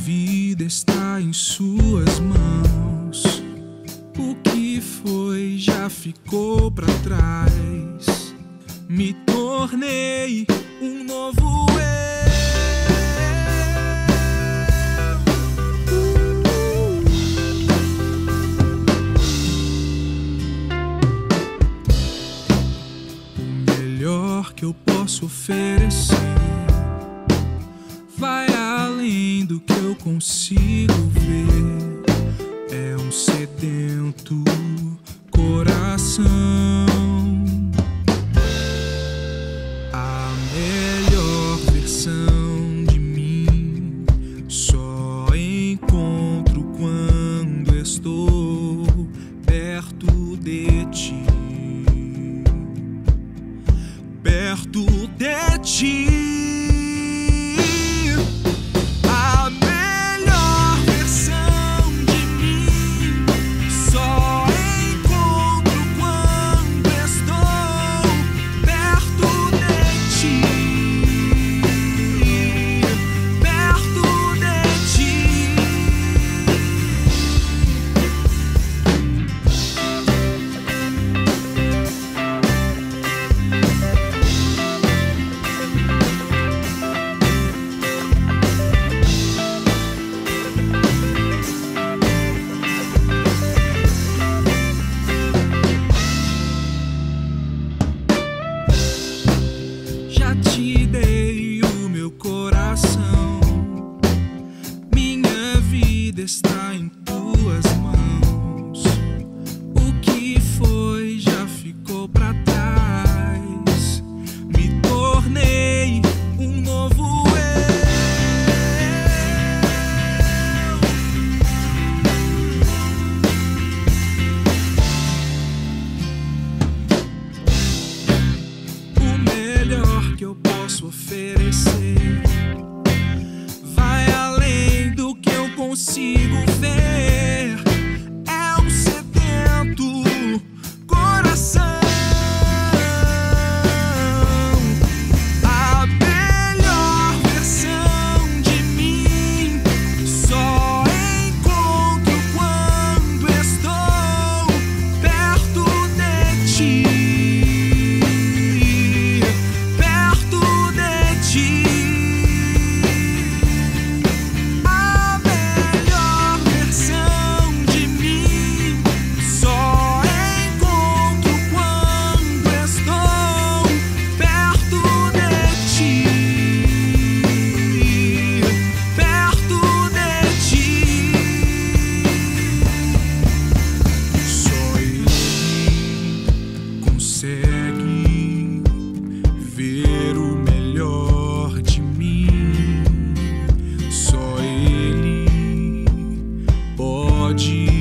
vida está em suas mãos. O que foi já ficou para trás. Me tornei um novo eu. que eu posso oferecer vai do que eu consigo ver é um sedento coração. Georgie.